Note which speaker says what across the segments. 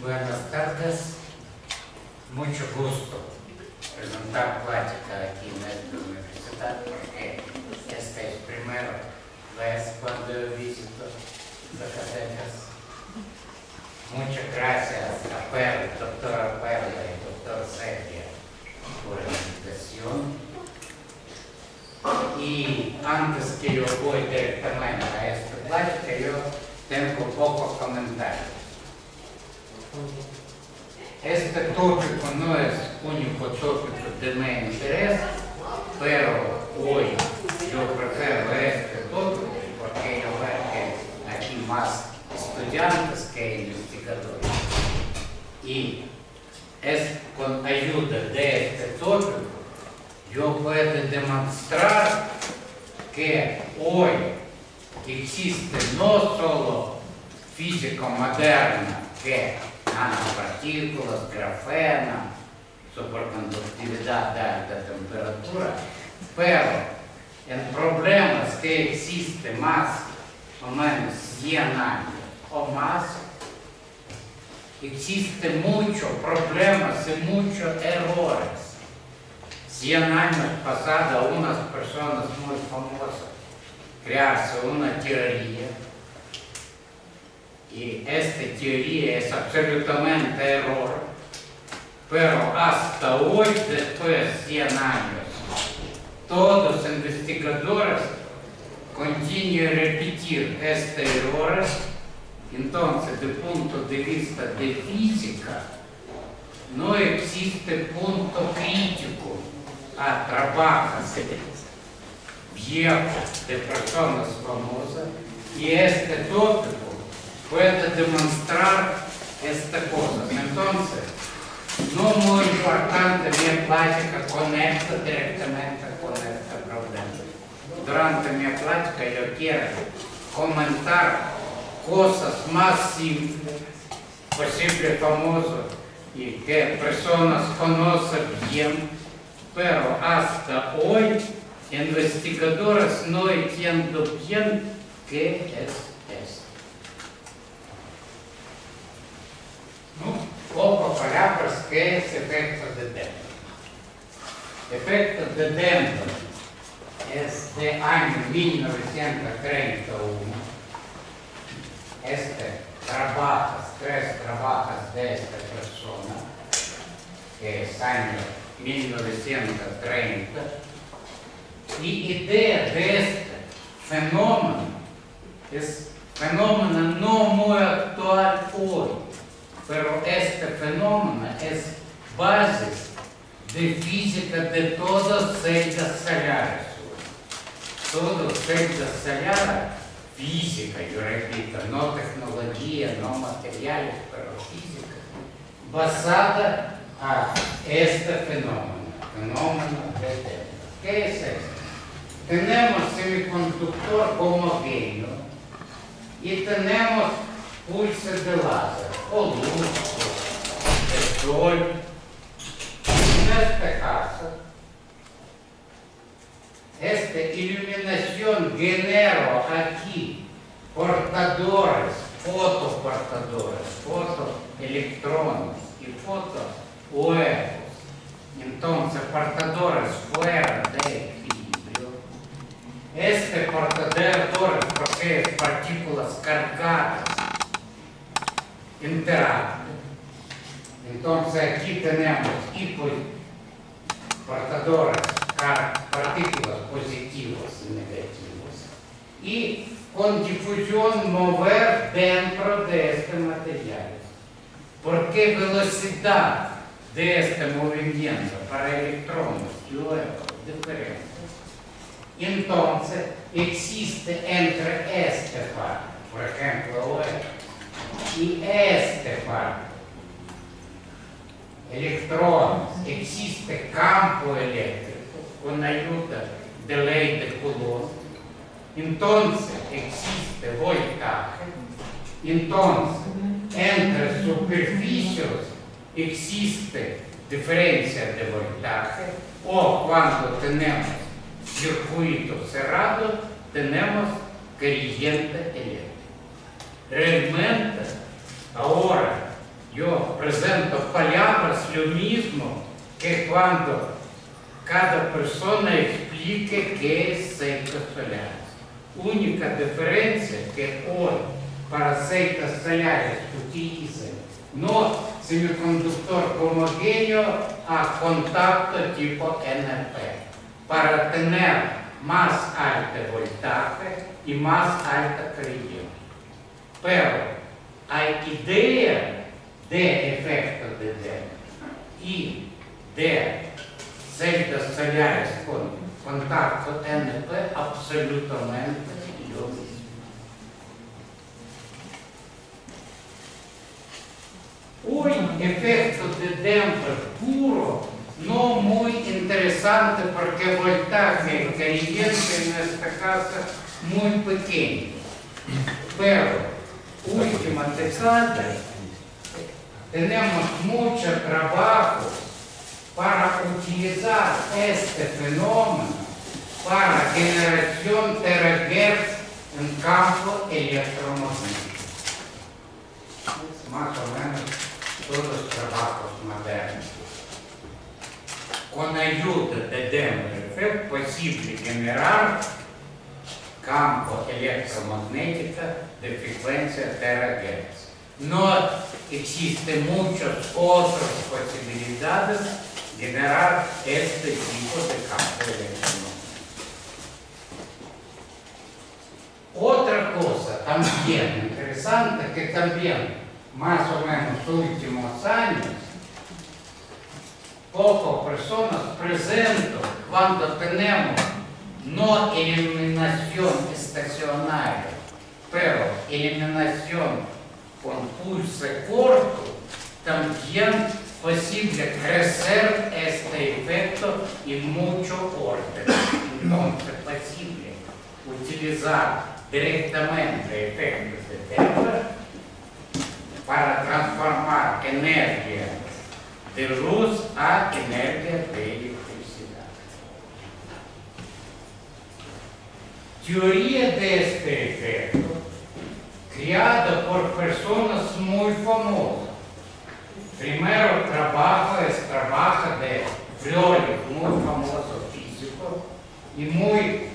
Speaker 1: Buenas tardes. Mucho gusto presentar plática aquí en esta universidad porque esta es primera vez cuando visito Zacatecas. Muchas gracias a Perla, doctora Perla y doctor Sergio por la invitación. Y antes que yo voy directamente a esta plática, yo tengo pocos comentarios. Este tópico no es único tópico de mi interés, pero hoy yo prefiero este tópico porque yo veo que aquí más estudiantes que investigadores. Y es con ayuda de este tópico yo puedo demostrar que hoy existe no solo física moderna que nanopartículas, grafena, supercondutividade da, alta temperatura, pero em problemas que existem mais ou menos 100 anos ou mais, existe muito problemas e muitos erros. 100 anos passados, umas pessoas muito famosas criaram uma teoria y esta teoría es absolutamente error, pero hasta hoy, después de 100 años, todos los investigadores continúan a repetir este error, entonces, desde punto de vista de física, no existe punto crítico a trabajos viejos de personas famosas. Y este tópico puede demostrar esta cosa. Entonces, no muy importante mi plática conecta directamente con este problema. Durante mi plática yo quiero comentar cosas más simples, posible famosas y que personas conocen bien, pero hasta hoy investigadores no entienden bien qué es nu? que é prescrieți efectul de dempă. Efectul de é este anul 1931. Este travată, stres travată de este persoană. Este anul 1930. a ideia deste fenômeno, esse fenômeno não muito atual hoje pero é este fenômeno é base de física de todas as seitas sagradas. Todas as seitas sagradas, física, eu repito, não tecnologia, não materiais, pero física, basada a este fenômeno, fenômeno de Deus. O que é isso? Temos semicondutor homogêneo e temos pulso de laser. ou luz, En este caso, esta iluminación genera aquí portadores, fotoportadores, fotoelectrones y fotohuevos. Entonces, portadores fuera de equilibrio. Este portador, porque es partículas cargadas, interactúan. Entonces, aquí tenemos y portadores, partículas positivas y negativas. Y con difusión mover dentro de este material. Porque velocidad de este movimiento para electrones y huevos diferentes. Entonces, existe entre este par, por ejemplo, huevo, y este par, electrones, existe campo eléctrico con ayuda de ley de Coulomb. Entonces, existe voltaje. Entonces, entre superficies existe diferencia de voltaje o cuando tenemos circuito cerrado tenemos corriente eléctrica. Realmente ahora yo presento palabras lo mismo que cuando cada persona explique qué es aceites solares. Única diferencia que hoy para aceites solares utilizan no semiconductor homogéneo a contacto tipo NP para tener más alto voltaje y más alta corriente. Pero hay idea de efeito de D e de seita solares com contato NP absolutamente o mesmo. Um efeito de dentro puro, não muito interessante, porque a voltagem caliente nesta casa muito pequena. Mas, última decada, tenemos mucho trabajo para utilizar este fenómeno para generación terahertz en campo electromagnético. Es más o menos todos los trabajos modernos. Con ayuda de Denver es posible generar campo electromagnético de frecuencia terahertz. No existen muchas otras posibilidades de generar este tipo de campo. Otra cosa también interesante que también más o menos últimos años poco personas presentan cuando tenemos no eliminación estacionaria, pero eliminación con pulso corto, también posible crecer este efecto y mucho orden. Entonces, posible utilizar directamente efectos de Denver para transformar energía de luz a energía de electricidad. Teoría de este efecto, creada por personas muy famosas. Primero trabajo es trabajo de Friolich, muy famoso físico, y muy,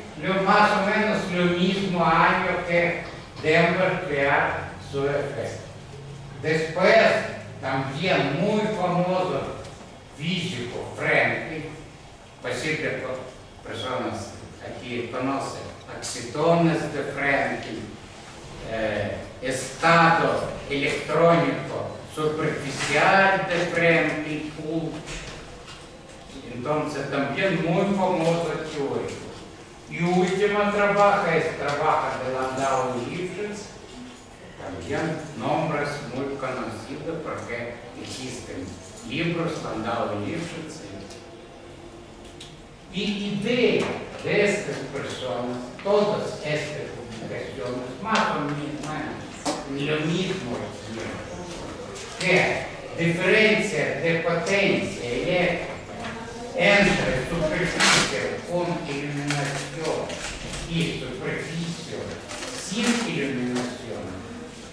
Speaker 1: más o menos lo mismo año que Denver crear su efecto. Después, también muy famoso físico, Franklin, posible que personas aquí conocen, axitones de Franklin, eh, estado eletrônico superficial de prêmio Então, também é muito famoso teórico. E o último é trabalho, esse trabalho de Landau e Lifshitz, também nomes muito conhecidos, porque existem livros Landau e Lifshitz E ideia destas pessoas, todas estas perché ho plasmato il mio mionismo che differenzia le potenze e entra in superficie con illuminazione e superficie sin illuminazione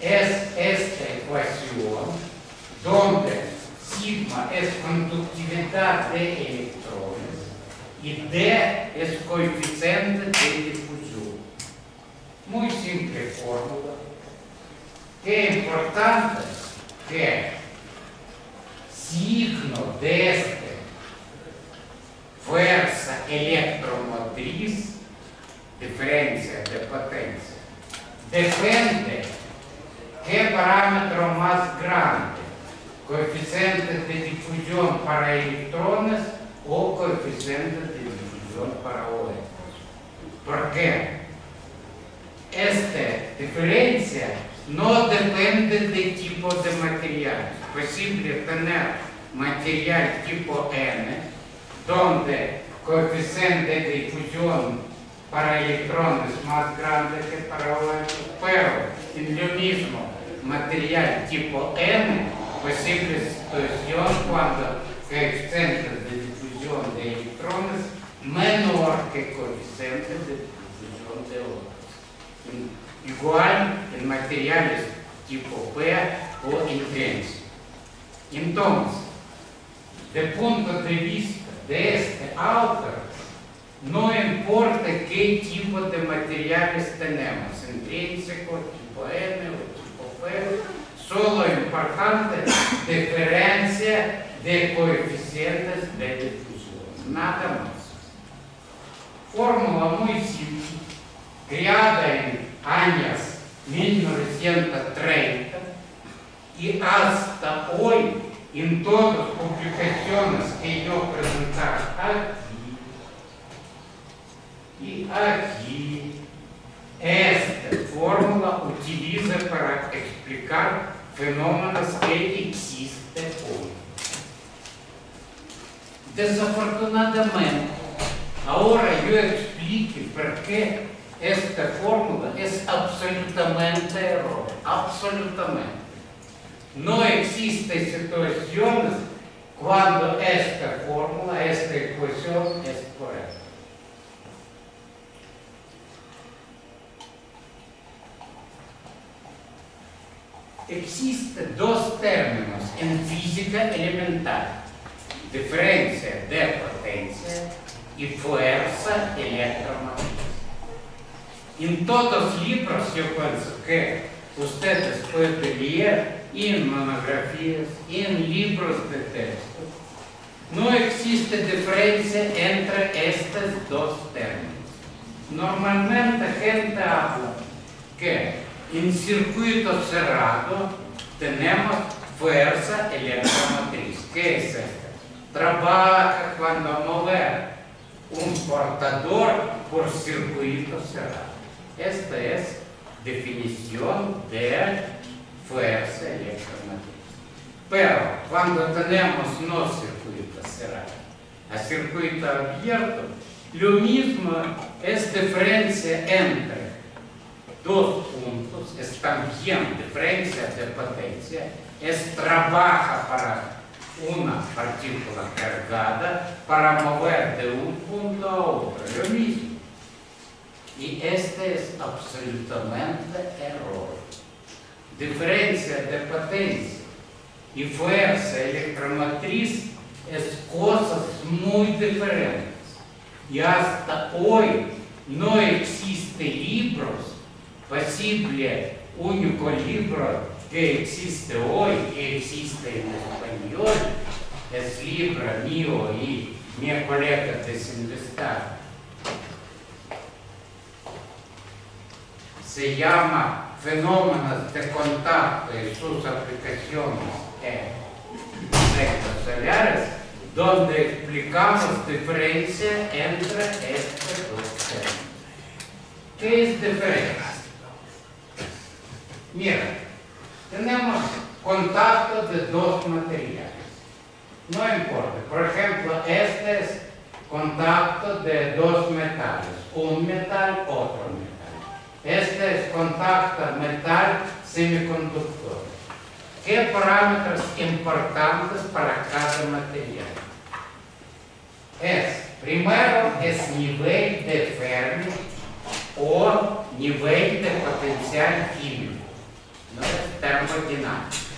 Speaker 1: es esta ecuación donde sigma es conductividad de electrones y d es coeficiente de difusión muito simples fórmula, que é importante, que é signo desta força eletromotriz, diferença de potência, depende que é parâmetro mais grande, coeficiente de difusão para eletrões ou coeficiente de difusão para elétrons. Por quê? Esta diferencia no depende del tipo de material. Es posible tener material tipo N donde coeficiente de difusión para electrones más grande que para otros, pero en lo mismo material tipo N, posible situación cuando coeficiente de difusión de electrones menor que coeficiente de de. Igual en materiales tipo P o intenso. Entonces, de punto de vista de este autor, no importa qué tipo de materiales tenemos, intrínseco, tipo N o tipo F, solo importante diferencia de coeficientes de difusión, nada más. Fórmula muy simple, criada em anos 1930 e até hoje, em todas as publicações que eu apresentar aqui e aqui, esta fórmula utiliza para explicar fenômenos que existem hoje. Desafortunadamente, agora eu explico porque esta fórmula es absolutamente error, absolutamente. No existen situaciones cuando esta fórmula, esta ecuación es correcta. Existen dos términos en física elemental, diferencia de potencia y fuerza electromagnética. En todos los libros yo pienso que ustedes pueden leer en monografías, en libros de texto, no existe diferencia entre estos dos términos. Normalmente gente habla que en circuito cerrado tenemos fuerza electromotriz. ¿Qué es esto? Trabaja cuando mover un portador por circuito cerrado. Esta es definición de fuerza electromotriz. Pero cuando tenemos no circuito cerrado, a circuito abierto, lo mismo es diferencia entre dos puntos, es también diferencia de potencia, es trabaja para una partícula cargada para mover de un punto a otro, lo mismo. Y este es absolutamente error. Diferencia de potencia y fuerza electromotriz es cosas muy diferentes. Y hasta hoy no existe libros posible, único libro que existe hoy, que existe en español, es libro mío y mi colega desinvestado. Se llama Fenómenos de contacto y sus aplicaciones en solares, donde explicamos diferencia entre estos dos términos. ¿Qué es diferencia? Mira, tenemos contacto de dos materiales. No importa. Por ejemplo, este es contacto de dos metales. Un metal, otro metal. Este contacto metal-semicondutor. Que parâmetros importantes para cada material? É, primeiro, esse nível de Fermi ou nível de potencial químico, não é? termodinâmico.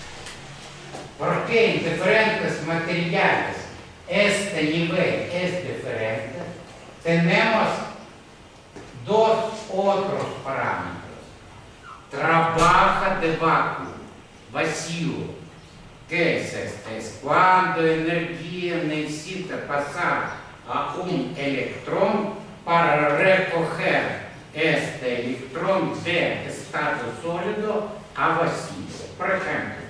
Speaker 1: Porque em diferentes materiais este nível é diferente, temos dos otros parámetros. Trabaja de vacío, vacío. ¿Qué es este? Es cuando energía necesita pasar a un electrón para recoger este electrón de estado sólido a vacío. Por ejemplo,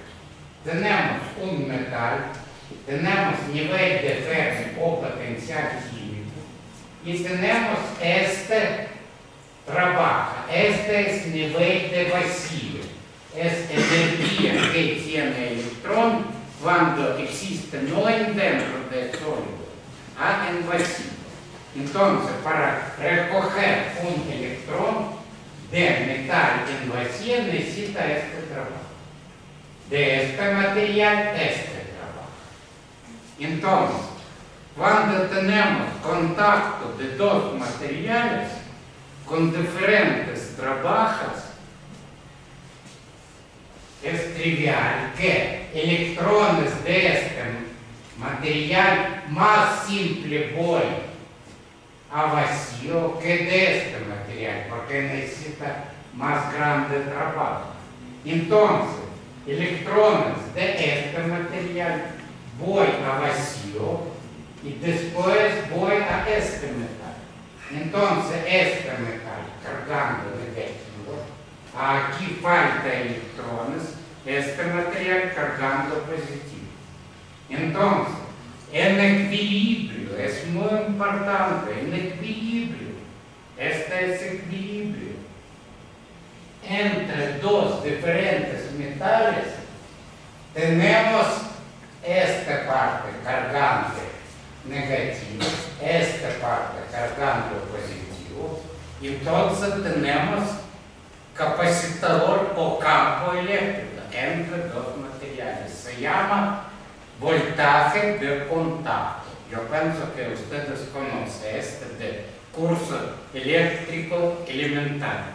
Speaker 1: tenemos un metal, tenemos nivel de Fermi o potencial químico y tenemos este trabajo, este es nivel de vacío, es energía que tiene el electrón cuando existe no en dentro del sólido, a en vacío. Entonces, para recoger un electrón, de metal en vacío necesita este trabajo. De este material, este trabajo. Entonces, cuando tenemos contacto de dos materiales con diferentes trabajos, es trivial que electrones de este material más simple voy a vacío que de este material, porque necesita más grande trabajo. Entonces, electrones de este material voy a vacío y después voy a este metal. Entonces, este metal cargando negativo, aquí falta electrones, este material cargando positivo. Entonces, en equilibrio es muy importante, en equilibrio, este es equilibrio entre dos diferentes metales, tenemos esta parte cargante negativo, esta parte cargando positivo, entonces tenemos capacitador o campo eléctrico entre dos materiales. Se llama voltaje de contacto. Yo pienso que ustedes conocen este de curso eléctrico elemental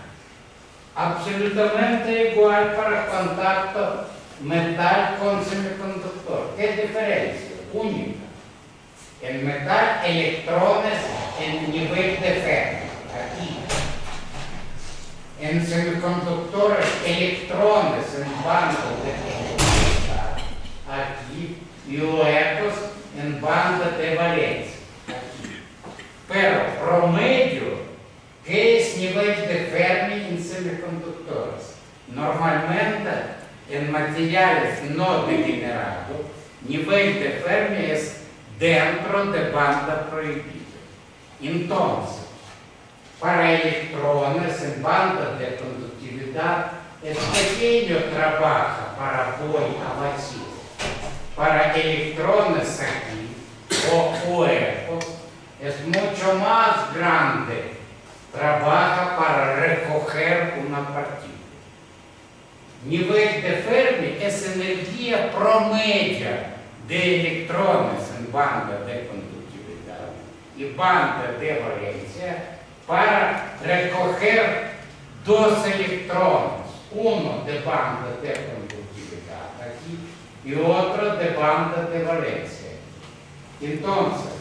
Speaker 1: absolutamente igual para contacto metal con semiconductor. ¿Qué diferencia? Única. El metal, electrones en nivel de Fermi, aquí. En semiconductores, electrones en banda de aquí, y huecos en banda de valencia, aquí. Pero promedio ¿Qué es nivel de Fermi en semiconductores? Normalmente en materiales no degenerados, nivel de Fermi es dentro de banda prohibida. Entonces, para electrones en banda de conductividad es pequeño trabajo para voy a vacío. Para electrones aquí o cuerpos es mucho más grande trabaja para recoger una partícula. Nivel de Fermi es energía promedia de electrones en banda de conductividad y banda de valencia para recoger dos electrones, uno de banda de conductividad aquí y otro de banda de valencia. Entonces,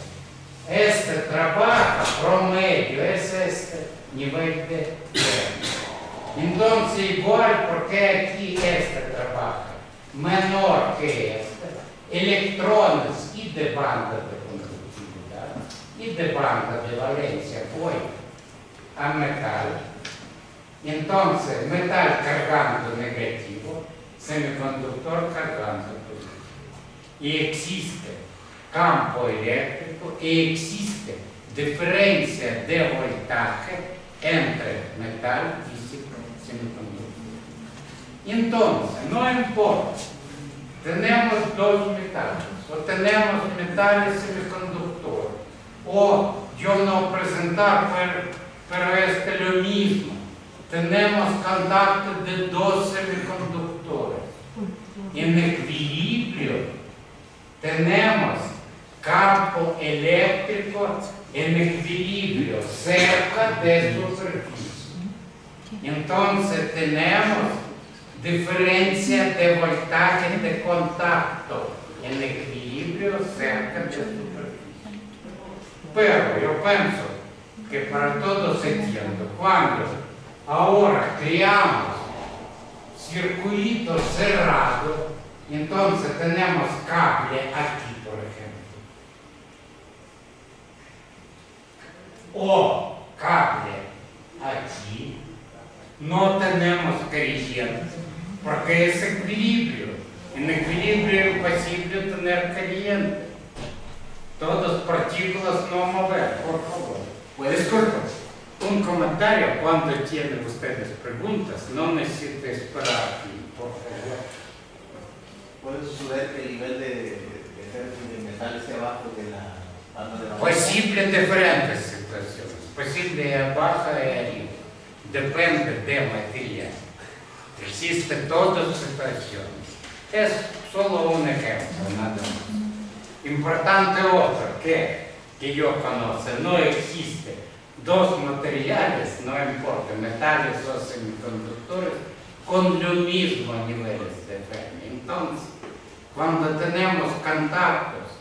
Speaker 1: este trabajo promedio es este nivel de Entonces, igual, porque aquí este trabajo menor que este, electrones y de banda de conductividad y de banda de valencia fue a metal. Entonces, metal cargando negativo, semiconductor cargando positivo. Y existe campo eléctrico e existe diferencia de voltaje entre metal y semiconductor. Entonces, no importa, tenemos dos metales, o tenemos metales semiconductor, o yo no presentar, pero, pero es lo mismo. Tenemos contacto de dos semiconductores. En equilibrio tenemos campo eléctrico en equilibrio cerca de superficie. Entonces tenemos diferencia de voltaje de contacto. En equilibrio cerca de superficie. Pero yo pienso que para todos entiendo, cuando ahora creamos circuito cerrado, entonces tenemos cable aquí o cable aquí, no tenemos corriente porque es equilibrio. En equilibrio es imposible tener corriente. Todas partículas no mover, por favor. Pues, Disculpen, un comentario cuando tienen ustedes preguntas, no necesito esperar aquí, por favor.
Speaker 2: ¿Puede suceder que el nivel de, de, de metal esté abajo de la banda de la
Speaker 1: Posible diferentes situaciones, posible baja y arriba, depende de material. Existen todas situaciones. Es solo un ejemplo, nada más. Importante otro, que, que yo conozco, no existe dos materiales, no importa, metales o semiconductores, con los mismos niveles de Fermi. Entonces, cuando tenemos contactos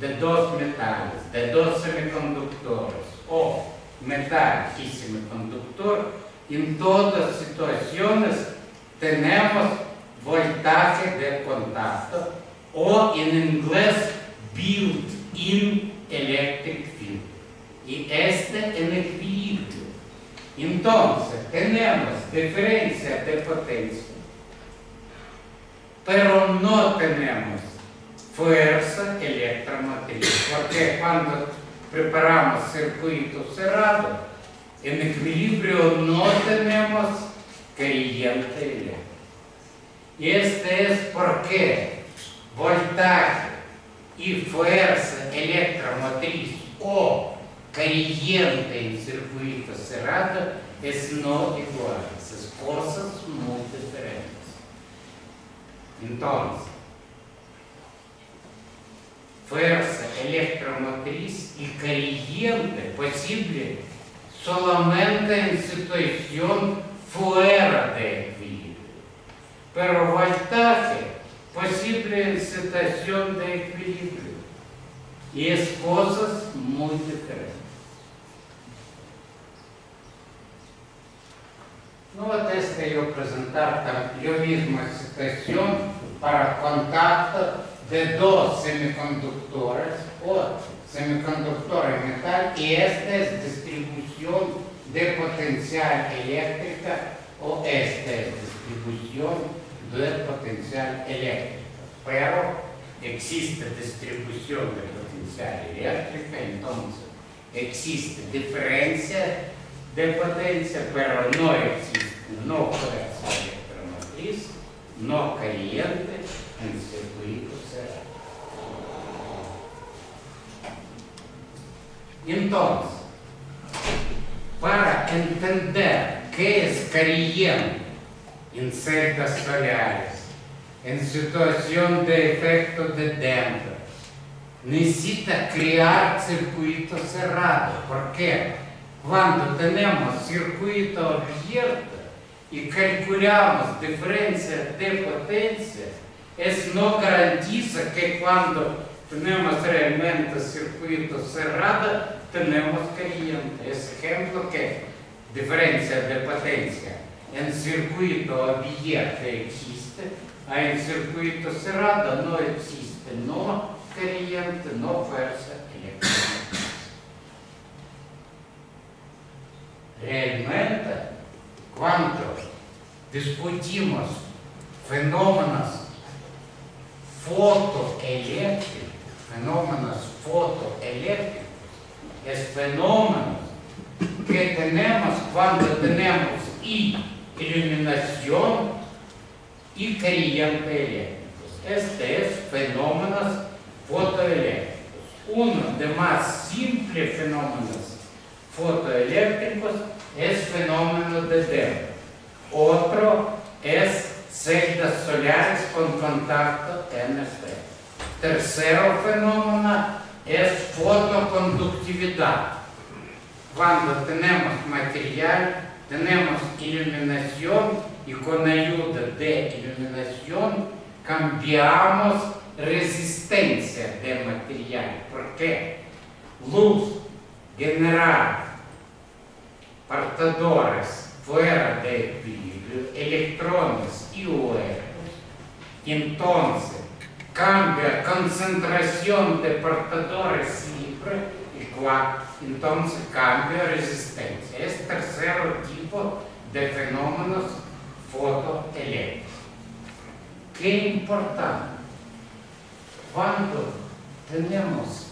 Speaker 1: de dos metales, de dos semiconductores o metal y semiconductor, en todas situaciones tenemos voltaje de contacto o en inglés built-in electric field. Y este en equilibrio. Entonces, tenemos diferencia de potencia, pero no tenemos fuerza electromotriz, porque cuando preparamos circuito cerrado, en equilibrio no tenemos eléctrica. Y este es porque voltaje y fuerza electromotriz o corriente en circuito cerrado es no iguales, es cosas muy diferentes. Entonces, fuerza electromotriz y corriente posible solamente en situación fuera de vida. Pero voltaje, posible excitación de equilibrio. Y es cosas muy diferentes. No atesta eu apresentar eu mesmo a citação para contato de dois semiconductores ou semicondutora metal, e esta é distribuição de potencial eléctrica o esta es distribución de potencial eléctrica. Pero existe distribución de potencial eléctrica, entonces existe diferencia de potencia, pero no existe, no fuerza electromotriz, no caliente en circuito cerrado. Entonces, para entender qué es corriente en celdas solares, en situación de efecto de Denver, necesita crear circuito cerrado. ¿Por qué? Cuando tenemos circuito abierto y calculamos diferencia de potencia, eso no garantiza que cuando tenemos realmente circuito cerrado, tenemos corriente. Es ejemplo que diferencia de potencia en circuito abierto existe, a en circuito cerrado no existe, no corriente, no fuerza electromagnética. Realmente, cuando discutimos fenómenos fotoeléctricos, fenómenos fotoeléctricos, es fenómeno que tenemos cuando tenemos y iluminación y eléctricos. Este es fenómenos fotoeléctricos. Uno de más simples fenómenos fotoeléctricos es fenómeno de Denver. Otro es celdas solares con contacto NF. Tercero fenómeno es fotoconductividad. Cuando tenemos material, tenemos iluminación y con ayuda de iluminación cambiamos resistencia del material. porque Luz genera portadores fuera de equilibrio, electrones y huecos. Entonces, cambia concentración de portadores siempre igual, entonces cambia resistencia. Es tercer tipo de fenómenos fotoeléctricos. Qué importante, cuando tenemos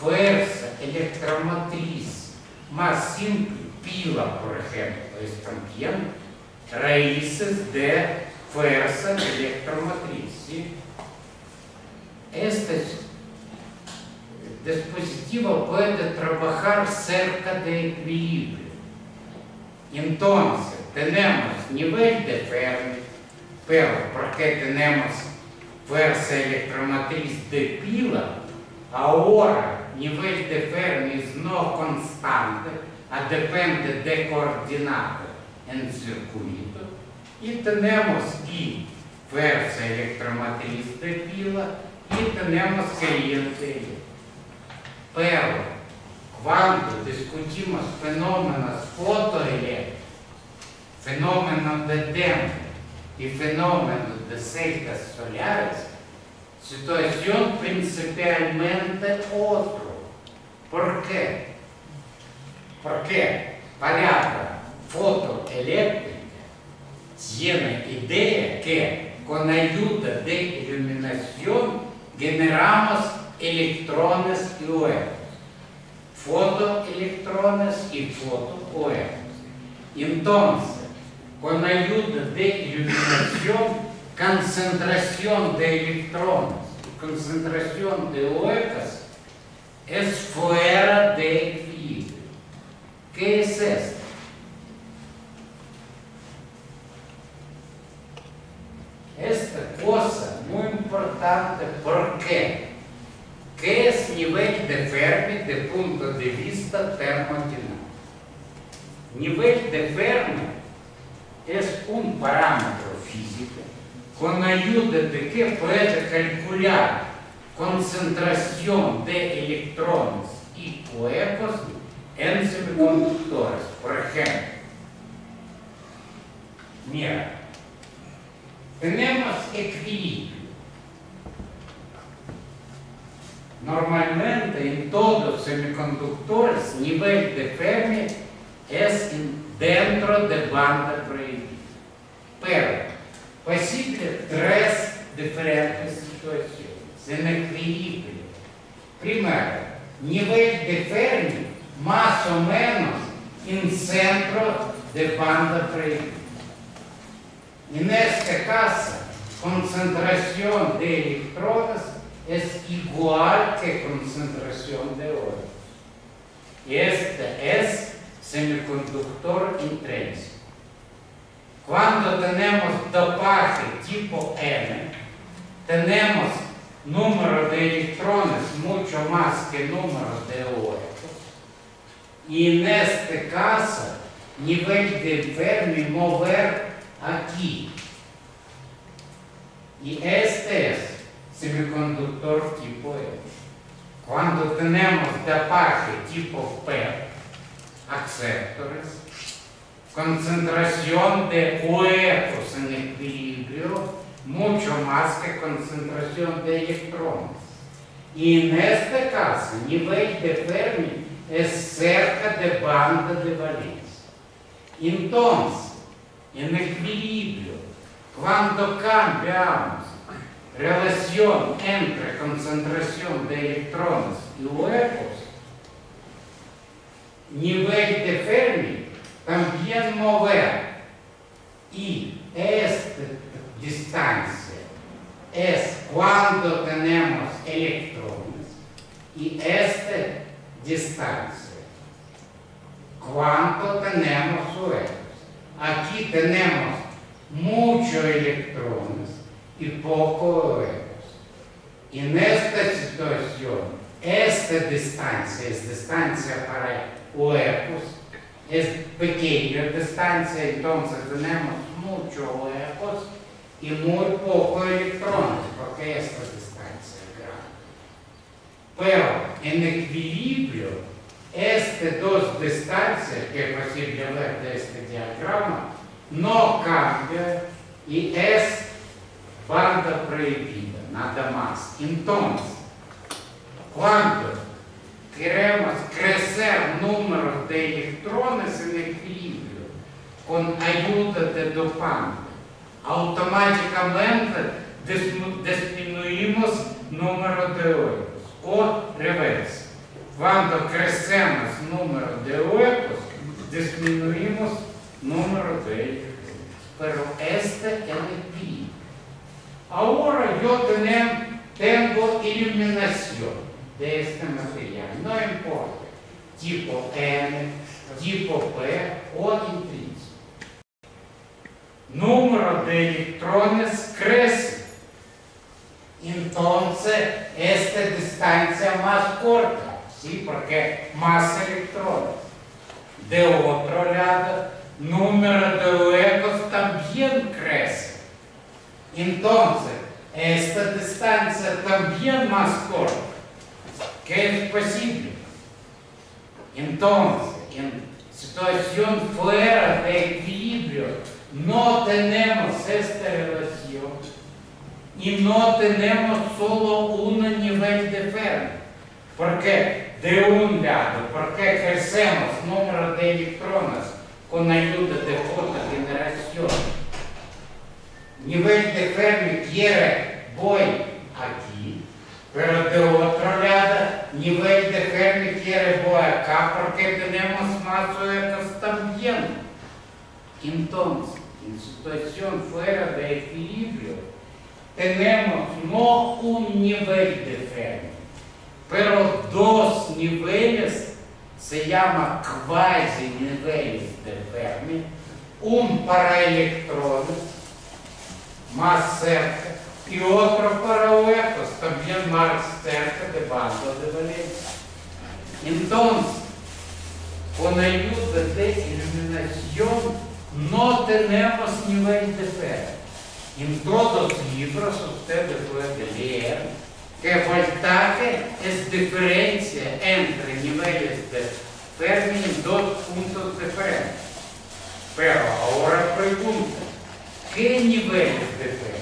Speaker 1: fuerza electromotriz más simple, pila por ejemplo, es también raíces de fuerza electromotriz. ¿sí? Este dispositivo puede trabajar cerca de equilibrio. Entonces, tenemos nivel de Fermi, pero porque tenemos fuerza electromotriz de pila, ahora nivel de Fermi es no constante, a depende de coordenada en circuito. Y tenemos y fuerza electromotriz de pila Né, Entendemos siguiente. Pero, quando discutimos fenômenos fotoeléctricos, fenómenos de tempo e fenómenos de secas solares, situação principalmente outra. Por quê? Porque a palavra fotoelétrica tem a ideia que, com a ajuda da iluminação, generamos electrones y huecos. Fotoelectrones y fotohuecos. Entonces, con ayuda de iluminación, concentración de electrones y concentración de huecos es fuera de equilibrio. ¿Qué es esto? esta coisa muito importante porque que o nível de Fermi, do ponto de vista termodinâmico. Nível de Fermi é um parâmetro físico com a ajuda de que pode calcular concentração de eletrões e cuecos em semicondutores, por exemplo. Mira, tenemos equilibrio. Normalmente en todos semiconductores nivel de Fermi es dentro de banda prohibida. Pero posible tres diferentes situaciones en equilibrio. Primero, nivel de Fermi más o menos en centro de banda prohibida. En este caso, concentración de electrones es igual que concentración de oro. Este es semiconductor intrínseco. Cuando tenemos dopaje tipo N, tenemos número de electrones mucho más que número de huecos. Y en este caso, nivel de Fermi mover aquí. Y este es semiconductor tipo E. Cuando tenemos dopaje tipo P, aceptores, concentración de huecos en equilibrio mucho más que concentración de electrones. Y en este caso, nivel de Fermi es cerca de banda de valencia. Entonces, en equilibrio, cuando cambiamos relación entre concentración de electrones y huecos, nivel de Fermi también mover. Y esta distancia es cuando tenemos electrones. Y esta distancia cuando tenemos huecos. Aquí tenemos muchos electrones y pocos huecos. En esta situación, esta distancia es distancia para huecos, es pequeña distancia, entonces tenemos muchos huecos y muy pocos electrones, porque esta distancia es grande. Pero en equilibrio, estas dos distancias que es posible ver de este diagrama no cambian y es banda prohibida, nada más. Entonces, cuando queremos crecer número de electrones en equilibrio con ayuda de dopante, automáticamente disminuimos número de huecos o reverso. Cuando crecemos número de huecos, disminuimos número de. Pero este es el equilibrio. Ahora yo tengo iluminación de este material, no importa, tipo N, tipo P o intrínseco. Número de electrones crece. Entonces, esta distancia más corta, ¿sí? Porque más electrones. De otro lado, número de huecos también crece. Entonces, esta distancia también más corta, que es posible. Entonces, en situación fuera de equilibrio, no tenemos esta relación y no tenemos solo un nivel de Fermi. Porque de un lado, porque crecemos número de electrones con ayuda de fotogeneración. Nivel de Fermi quiere voy aquí, pero de otro lado, nivel de Fermi quiere voy acá porque tenemos más huecos también. Entonces, en situación fuera de equilibrio, tenemos no un nivel de Fermi, Pero dos niveles se llama Перодос niveles de яма un para electrones más cerca y otro para huecos, también más cerca de Bando de Valencia. Entonces, con ayuda de iluminación, no tenemos nivel de fe. En todos los libros ustedes pueden leer que voltaje es diferencia entre niveles de Fermi en dos puntos diferentes. Pero ahora pregunta, ¿qué niveles de Fermi?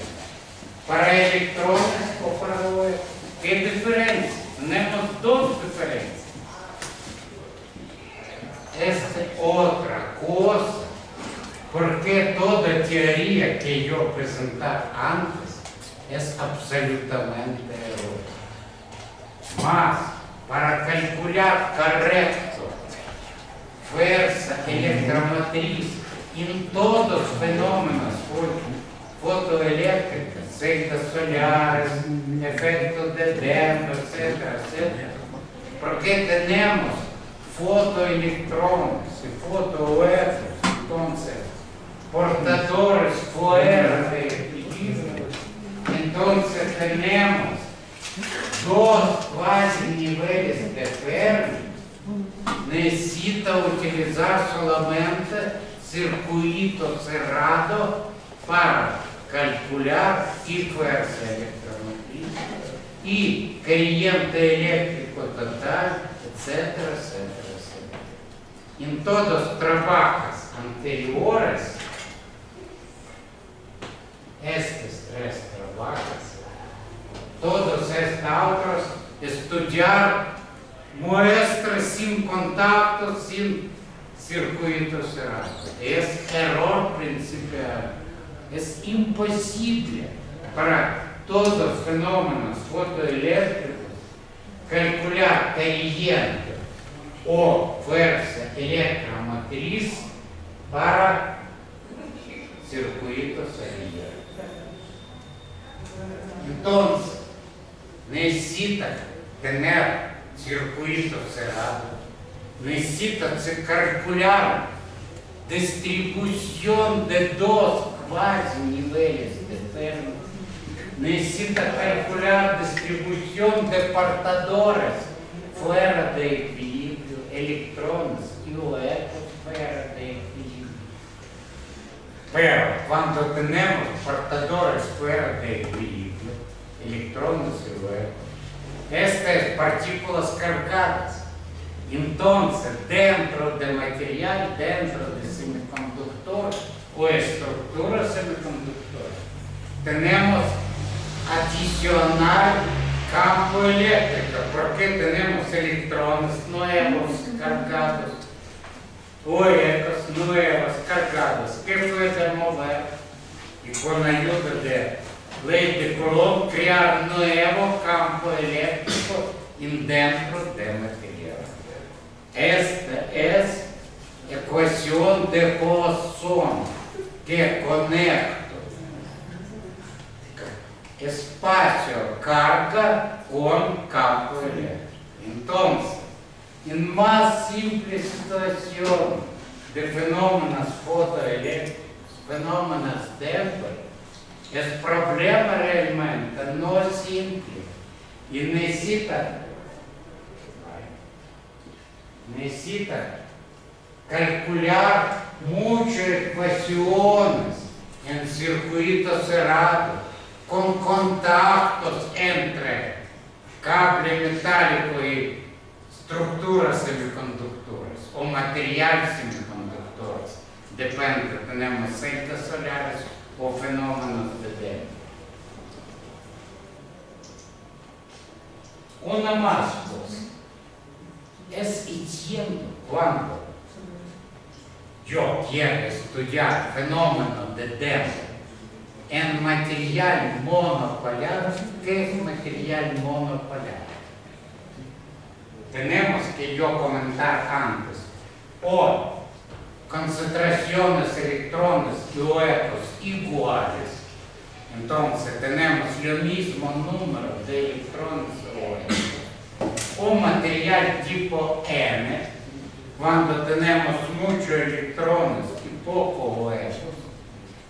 Speaker 1: ¿Para electrones o para huecos? ¿Qué diferencia? Tenemos dos diferencias. Esta es otra cosa porque toda teoría que yo presenté antes é absolutamente também é. Mas, para calcular correto força eletromotriz em todos os fenômenos fotoelétricos, seitas solares, efeito de vento, etc., etc., porque temos fotoeletrônicos e fotoelétricos, então, portadores fluorescentes, Entonces tenemos dos quasi niveles de Fermi. Necesita utilizar solamente circuito cerrado para calcular y fuerza electromotriz y corriente eléctrico total, etcétera, etcétera, etcétera. En todos anteriores estos tres trabajos, todos estos estudiar muestras sin contacto, sin circuito cerrado. Es error principal. Es imposible para todos los fenómenos fotoeléctricos calcular corriente o fuerza electromotriz para Інтонс, не сіта, тенер, ціркуїто все радо. Не сіта це каркуляр, дистрибусьйон де дос, квазі, нівеліс, деферно. Не сіта каркуляр, дистрибусьйон де портадорес, фуера де еквілібріо, електронес, іоекс. Pero cuando tenemos portadores fuera de equilibrio, electrones y huecos, estas partículas cargadas, entonces dentro del material, dentro del semiconductor o estructura semiconductora, tenemos adicional campo eléctrico, porque tenemos electrones nuevos cargados, Ой, ну е, скакало, скефуете нове. И con aiuto de lei de Coulomb, criar novo campo elétrico dentro do material. Esta é a equação de relação que conecta espaço, carga com campo elétrico. Então, en más simple situación de fenómenos fotoeléctricos, fenómenos dentro, el problema realmente no es simple. Y necesita, necesita calcular muchas ecuaciones en circuito cerrado con contactos entre cable metálico y estructuras semiconductoras o material semiconductores. Depende, tenemos celdas solares o fenómenos de dentro. Una más cosa. Es diciendo cuando yo quiero estudiar fenómeno de dentro en material monopolar, ¿qué es material monopolar? Tenemos que yo comentar antes, o concentraciones electrones y huecos iguales, entonces tenemos el mismo número de electrones huecos, o material tipo N, cuando tenemos muchos electrones y pocos huecos,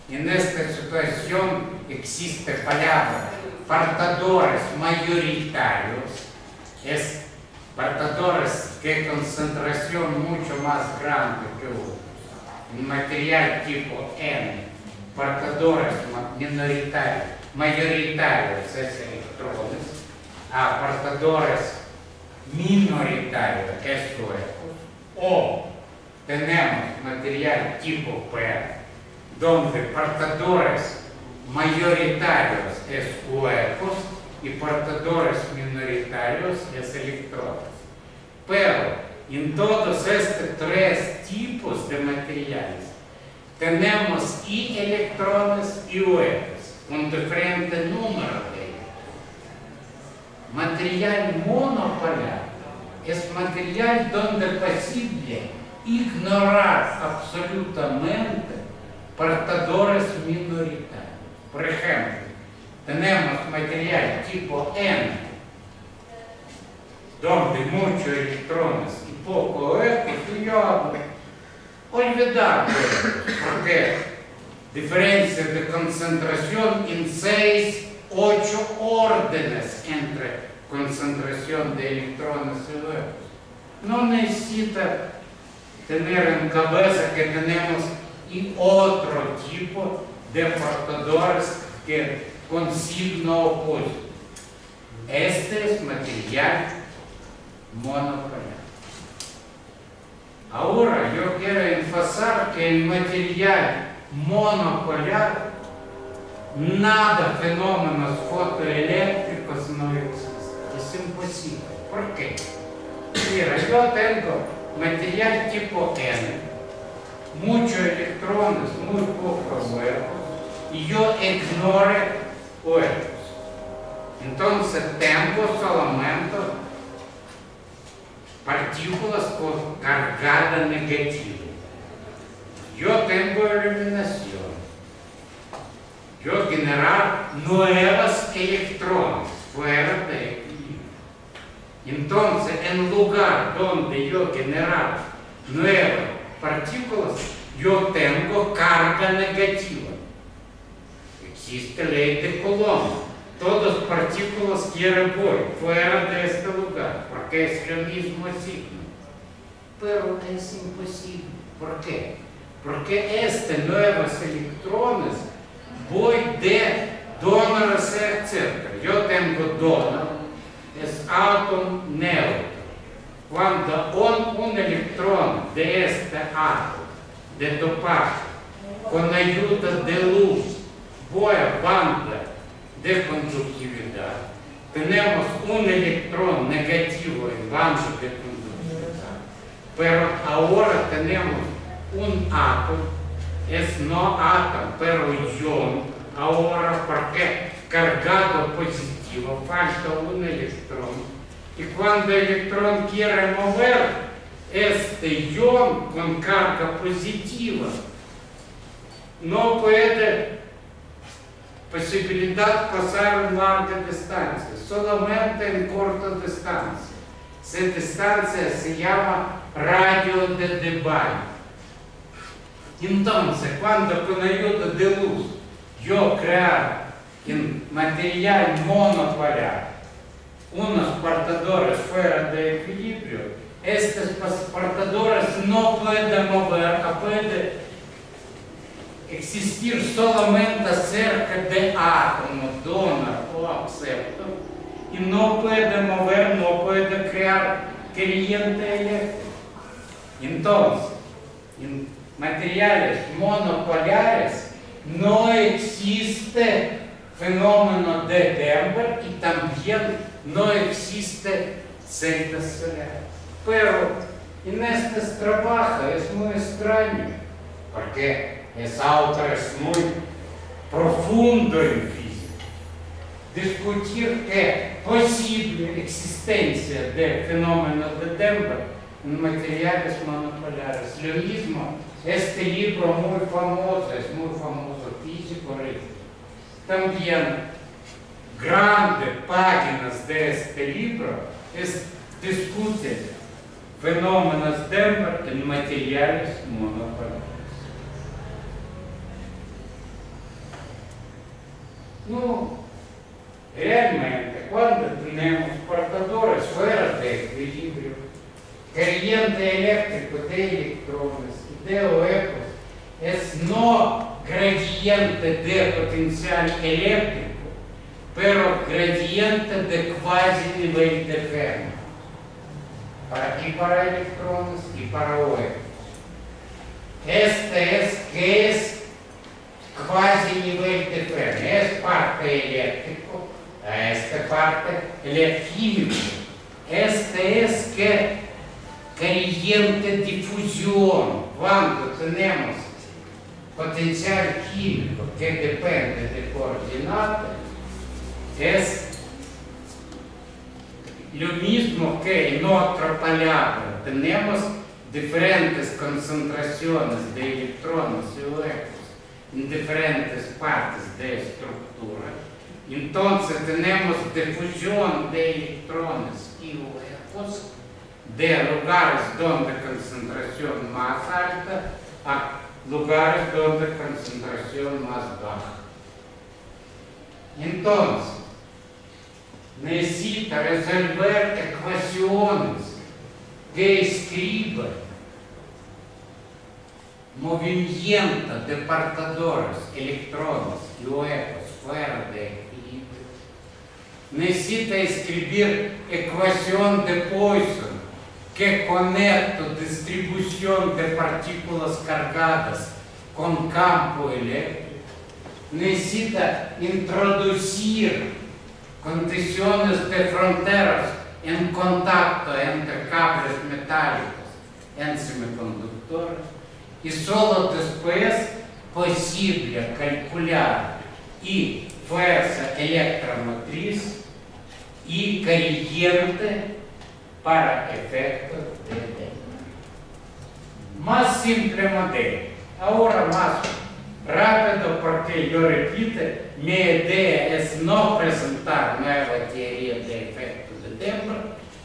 Speaker 1: en esta situación existe palabra partadores mayoritarios, es partadores que concentración mucho más grande que otros. Material tipo N, partadores minoritarios, mayoritarios es electrones, a partadores minoritarios es huecos. O tenemos material tipo P, donde portadores mayoritarios es huecos y portadores minoritarios es electrones. Pero en todos estos tres tipos de materiales tenemos y electrones y huecos con diferente número de ellos. Material monopolar es material donde posible ignorar absolutamente portadores minoritarios. Por ejemplo, tenemos material tipo N, donde muchos electrones y poco huecos, y yo hablo olvidar porque diferencia de concentración en 6, 8 órdenes entre concentración de electrones y huecos. No necesita tener en cabeza que tenemos y otro tipo de portadores que consigno hoy. Este es material monocolor. Ahora yo quiero enfatizar que el material monocolor nada fenómenos fotoeléctricos no existen. Es imposible. ¿Por qué? Mira, yo tengo material tipo N, muchos electrones, muy pocos huecos, y yo ignoro 8. então el tiempo solamente partículas com cargada negativa. Eu tenho eliminação. Eu generar novas electrones fuera de aquí. Entonces, en lugar donde yo generar nuevas partículas, yo tengo carga negativa existe lei de Coulomb. Todas as partículas que eram boa fora deste lugar, porque este mesmo é signo. Pero é impossível. Assim. Por quê? Porque estas novas eletrões vão de ser certa. Eu tenho donor, é átomo neutro. Quando он, um electrón deste átomo, de dopagem, com a ajuda de luz, a banda de tenemos un negativo en banda de conductividad, pero ahora tenemos un átomo, es no átomo, pero ion, ahora porque cargado positivo, falta un electrón, y cuando el electrón quiere mover este ion con carga positiva, no puede posibilidad pasar en larga distancia, solamente en corta distancia. Esa distancia se llama radio de Debye. Entonces, cuando con ayuda de luz yo crear en material monopolar unos portadores fuera de equilibrio, estos portadores no pueden mover, a puede existir solamente cerca de átomo, donor o aceptor, y no puede mover, no puede crear corriente eléctrica. Entonces, en materiales monopolares no existe fenómeno de Denver y también no existe celdas solares. Pero en este trabajo es muy extraño, porque exaltas muito profundo em física. Discutir é possível existência de fenômeno de Denver em materiais monopolares. Leonismo, este livro é muito famoso, é muito famoso físico, também grandes páginas deste livro discutem fenômenos Denver em materiais monopolares. No, realmente cuando tenemos portadores fuera de equilibrio, corriente eléctrico de electrones y de huecos es no gradiente de potencial eléctrico, pero gradiente de quasi nivel de Fermi para, y para electrones y para huecos. Este es que es quasi nivel de Fermi, es parte eléctrico, esta parte eléctrico. Este es que corriente difusión, cuando tenemos potencial químico que depende de coordenata, es lo mismo que en otra palabra, tenemos diferentes concentraciones de electrones y huecos en diferentes partes de estructura. Entonces tenemos difusión de electrones y huecos de lugares donde concentración más alta a lugares donde concentración más baja. Entonces, necesita resolver ecuaciones que escriban movimiento de portadores, electrones huecos fuera de equilibrio. Necesita escribir ecuación de Poisson que conecta distribución de partículas cargadas con campo eléctrico. Necesita introducir condiciones de fronteras en contacto entre cables metálicos en semiconductores y solo después posible calcular y fuerza electromotriz y corriente para efectos de Denver. Más simple modelo. Ahora más rápido porque yo repito, mi idea es no presentar nueva teoría de efectos de Denver,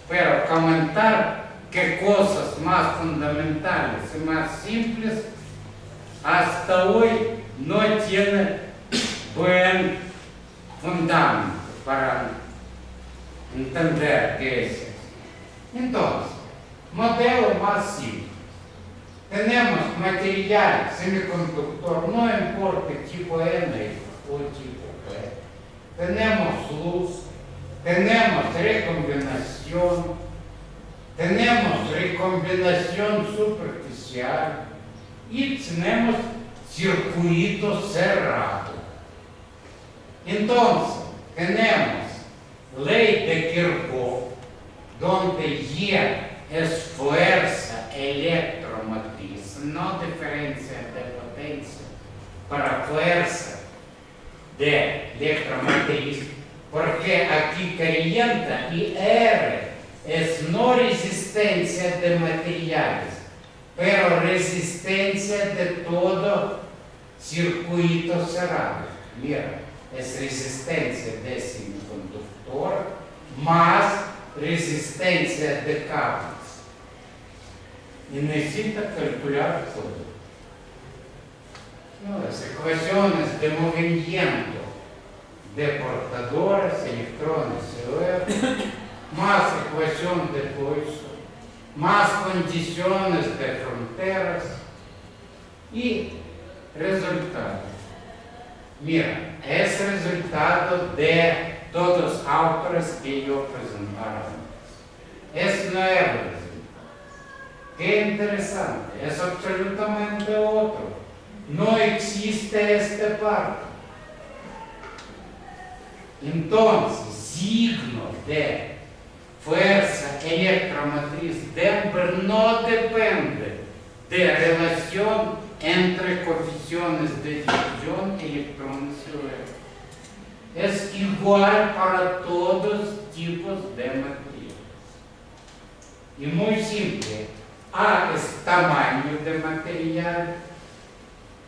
Speaker 1: pero comentar que cosas más fundamentales y más simples hasta hoy no tienen buen fundamento para entender qué es. Entonces, modelo más simple. Tenemos material semiconductor, no importa tipo N o tipo P. Tenemos luz, tenemos recombinación, tenemos recombinación superficial y tenemos circuito cerrado. Entonces, tenemos ley de Kirchhoff, donde Y es fuerza electromotriz, no diferencia de potencia, para fuerza de electromotriz, porque aquí corriente y R es no resistencia de materiales, pero resistencia de todo circuito cerrado. Mira, es resistencia de semiconductor más resistencia de cables. Y necesita calcular todo. No, las ecuaciones de movimiento de portadores, electrones y más redução de recursos, mais condições de fronteiras e resultado. Mira, esse resultado de todos os autores que eu apresentar antes. Esse não é o resultado. Que interessante, é absolutamente outro. Não existe este parte. Então, signo de fuerza electromotriz Denver no depende de relación entre coeficientes de difusión electrones y Es igual para todos tipos de materiales. Y muy simple, A es tamaño de material,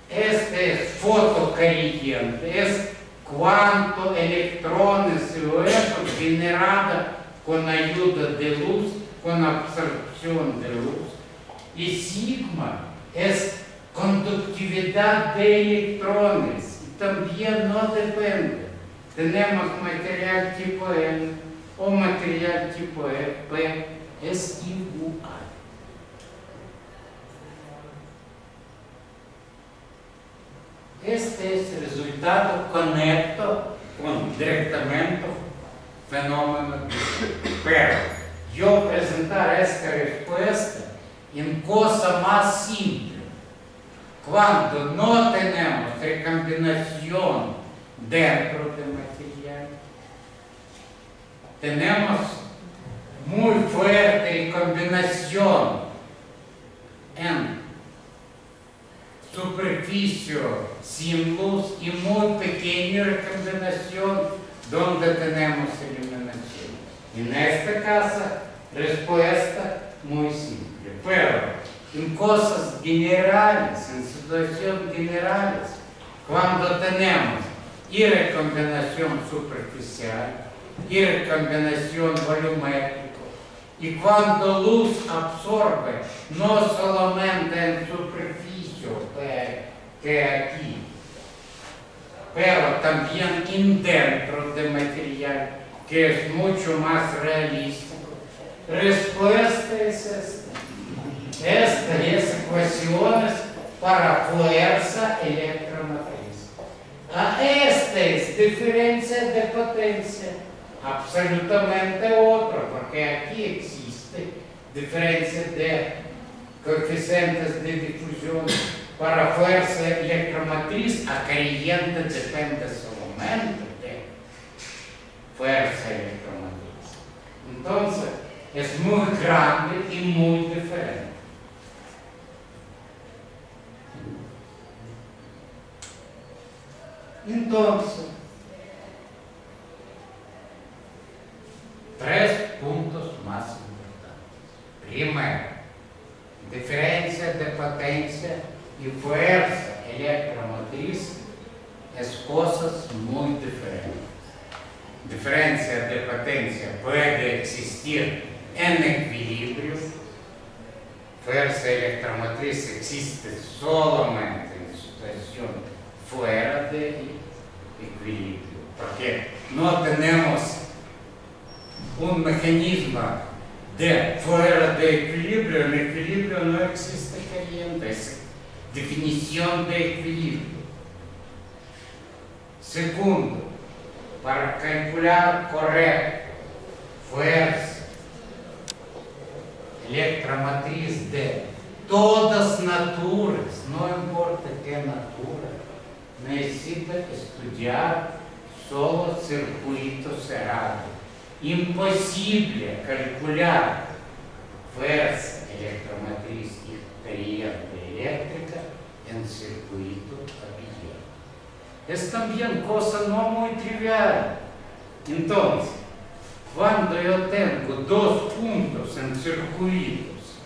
Speaker 1: este es fotocaliente, es cuánto electrones y eso generada con ayuda de luz, con absorción de luz. Y sigma es conductividad de electrones. Y también no depende. Tenemos material tipo N o material tipo e, P, es igual. Este es el resultado conecto con directamente fenómeno. Pero yo presentar esta respuesta en cosa más simple. Cuando no tenemos recombinación dentro del material, tenemos muy fuerte combinación en superficie sin luz y muy pequeña recombinación donde tenemos eliminación. En este caso, respuesta muy simple. Pero en cosas generales, en situaciones generales, cuando tenemos y superficial, y recombinación volumétrica, y cuando luz absorbe, no solamente en superficie, que aquí, pero también dentro del material, que es mucho más realista. Respuesta es esta. Esta es ecuaciones para fuerza electromotriz. A esta es diferencia de potencia, absolutamente otra, porque aquí existe diferencia de coeficientes de difusión para a força eletromatriz acarreante depende somente de força eletromatriz. Então, é muito grande e muito diferente. Então, três pontos mais importantes. Primeiro, diferença de potência y fuerza electromotriz es cosas muy diferentes. Diferencia de potencia puede existir en equilibrio. Fuerza electromotriz existe solamente en situación fuera de equilibrio, porque no tenemos un mecanismo de fuera de equilibrio, en equilibrio no existe caliente, definición de equilibrio. Segundo, para calcular correcto fuerza electromotriz de todas naturas, no importa qué natura, necesita estudiar solo circuito cerrado imposible calcular fuerza electromotriz y eléctrica en circuito abierto. Es también cosa no muy trivial. Entonces, cuando yo tengo dos puntos en circuitos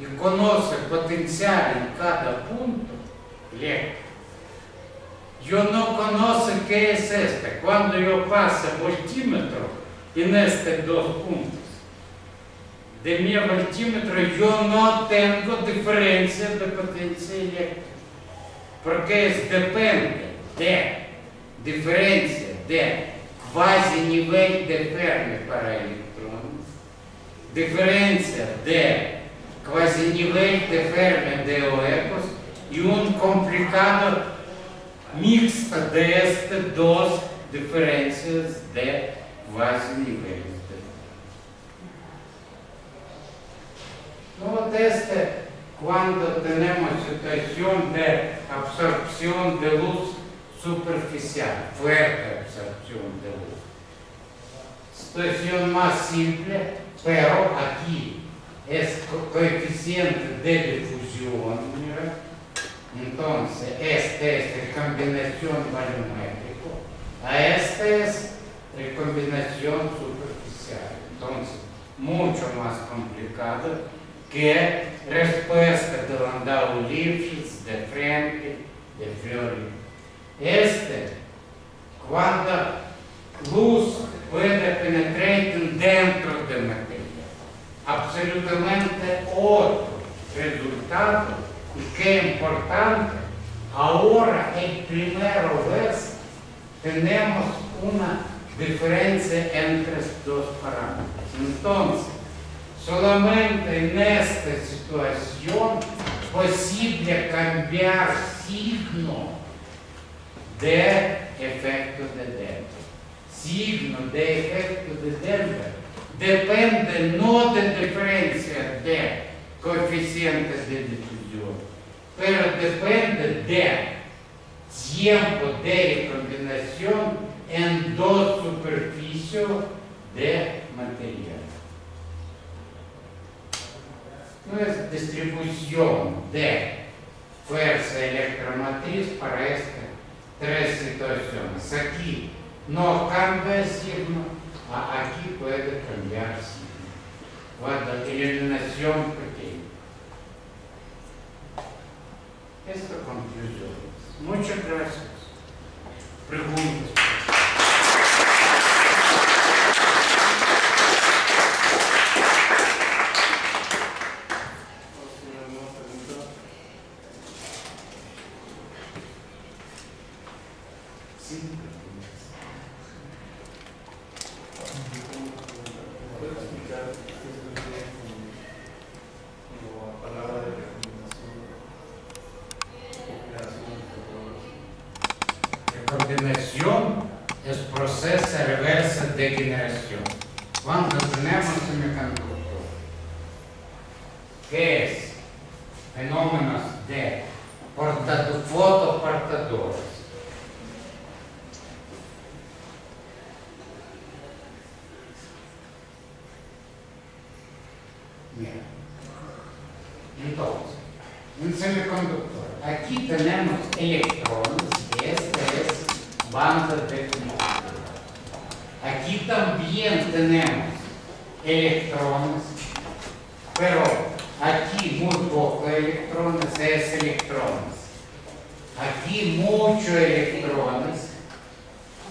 Speaker 1: y conozco el potencial en cada punto eléctrico, yo no conozco qué es este. Cuando yo paso voltímetro en estos dos puntos. De mi voltímetro yo no tengo diferencia de potencia eléctrica, porque depende de diferencia de quasi nivel de Fermi para electrones, diferencia de quasi nivel de Fermi de Oecos y un complicado mix de estas dos diferencias de quasi niveles. No, este, cuando tenemos situación de absorción de luz superficial, fuerte absorción de luz. Situación más simple, pero aquí es co- coeficiente de difusión. Entonces, este es la combinación volumétrico, a este es la combinación superficial. Entonces, mucho más complicado que é resposta do andar livres de frente de Fleury. Este, quando a luz pode penetrar dentro da matéria, absolutamente outro resultado e que é importante, agora é a primeira vez temos uma diferença entre os dois parâmetros. Então, solamente en esta situación posible cambiar signo de efecto de Denver. Signo de efecto de Denver depende no de diferencia de coeficientes de difusión, pero depende de tiempo de combinación en dos superficies de material. No es distribución de fuerza electromotriz para estas tres situaciones. Aquí no cambia signo, a- aquí puede cambiar signo. Cuando eliminación pequeña. Esta conclusión. Muchas gracias. Preguntas. Coordinación es proceso reverso de generación. Cuando tenemos semiconductor, que es fenómenos de portado- fotoportadores, Mira. Entonces, un semiconductor. Aquí tenemos electrones, y esta es banda de conductor. Aquí también tenemos electrones, pero aquí muy poco electrones es electrones. Aquí muchos electrones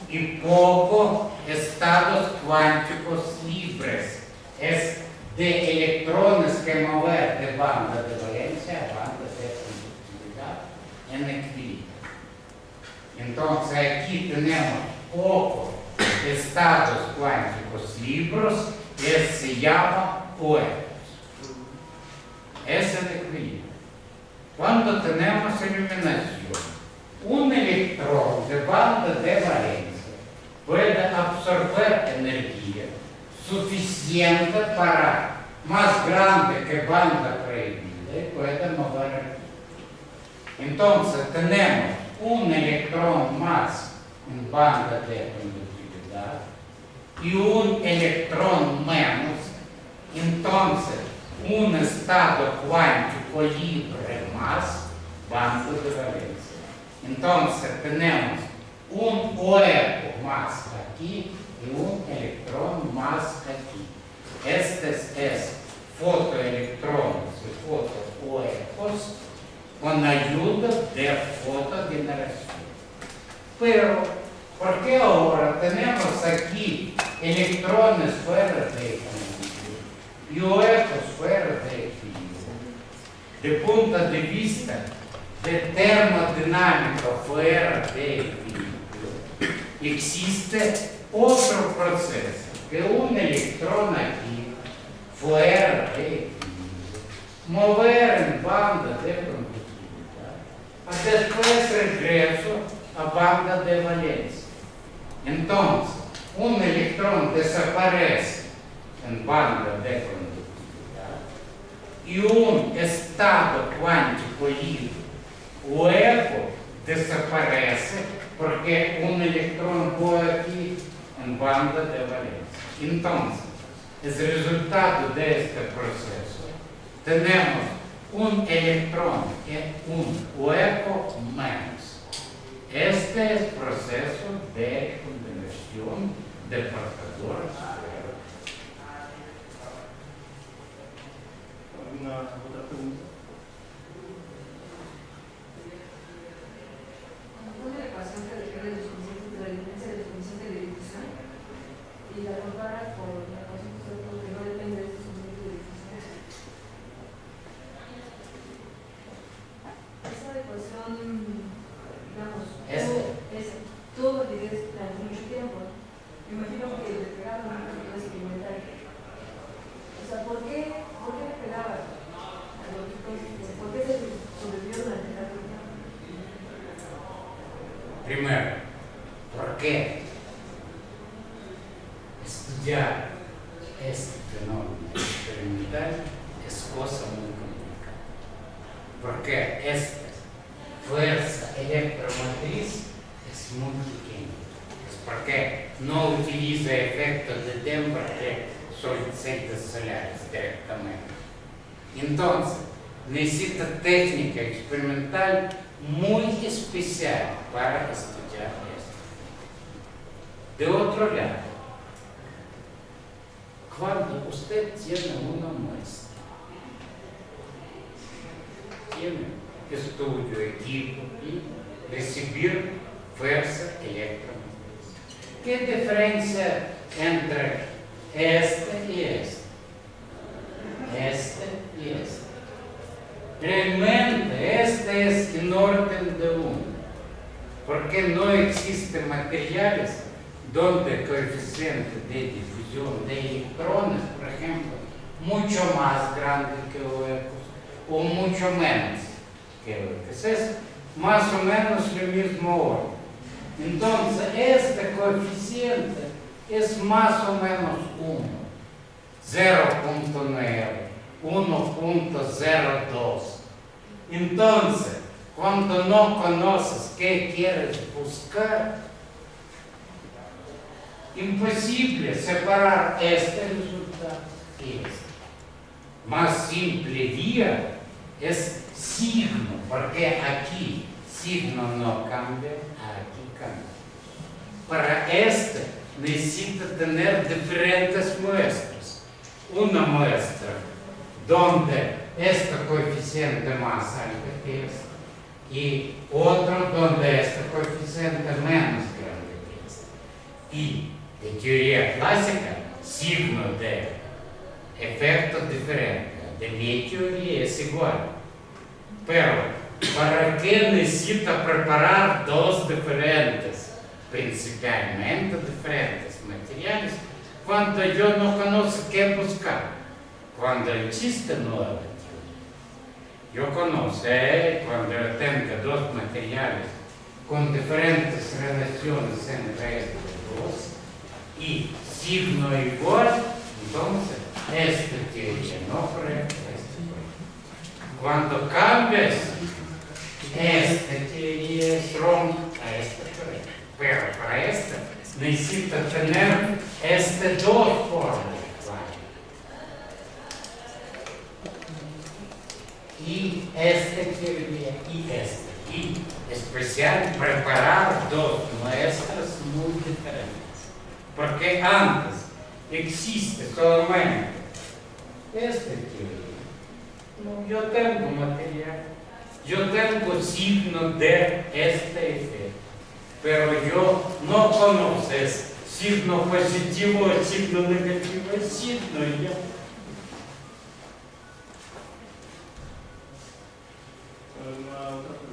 Speaker 1: y poco estados cuánticos libres. Es de electrones que mover de banda de valencia a banda de conductividad en equilibrio. Entonces aquí tenemos poco estados cuánticos libres que se llama cuerpos. Es el equilibrio. Cuando tenemos eliminación, un electrón de banda de valencia puede absorber energía suficiente para más grande que banda prohibida y puede mover energía. Entonces tenemos un electrón más en banda de conductividad y un electrón menos. Entonces, un estado cuántico libre más banda de valencia. Entonces tenemos un cuerpo más aquí y un electrón más aquí. Estos es fotoelectrones y fotocuerpos con ayuda de fotogeneración. Pero, ¿por qué ahora tenemos aquí electrones fuera de equilibrio y huecos fuera de equilibrio? De punto de vista de termodinámica fuera de equilibrio, existe otro proceso, que un electrón aquí fuera de mover en banda de conductividad, a después regreso a banda de valencia. Entonces, un electrón desaparece en banda de conductividad y un estado cuántico libre o eco desaparece porque um electrão voa aqui em banda de valência. Então, as resultado deste processo, temos um electrão é um o eco menos. Este é o processo de combinação de portadores
Speaker 3: Na outra pergunta,
Speaker 4: Una ecuación que coeficientes de la diferencia de los coeficientes de difusión y la compara con la ecuación que que no depende de coeficientes de difusión. Esa ecuación, digamos,
Speaker 1: Esta.
Speaker 4: tú, esa, tú dices durante mucho tiempo. Me imagino que le pegaban un poquito de experimentar. O sea, ¿por qué,
Speaker 1: Primeiro, porquê estudar este fenômeno experimental é coisa muito complicada. Porque esta força eletromatriz é muito pequena. Porque não utiliza efeito de tempo que solicitas solares diretamente. Então, necessita técnica experimental muito especial where is cambia, cambia. Para este necesita tener diferentes muestras. Una muestra donde este coeficiente más alto que este y otro este coeficiente menos grande que este. Y de teoría clásica, signo de efecto diferente. De mi teoría igual. Pero, ¿para qué necesita preparar dos diferentes, principalmente diferentes materiales, cuando yo no conozco qué buscar? Cuando existe nueva teoría. Yo conozco cuando yo tengo dos materiales con diferentes relaciones entre estos dos y signo igual, entonces esta teoría no correcta, correcta. Cuando cambias, esta teoría es wrong, a esta correcta. Pero para esta necesita tener estas dos formas. y esta teoría y esta. Y especial preparar dos muestras muy diferentes. Porque antes existe solamente esta teoría. Yo tengo material, Yo tengo signo de este F, pero yo no conoces signo positivo, signo negativo, signo
Speaker 3: yo. Um, uh,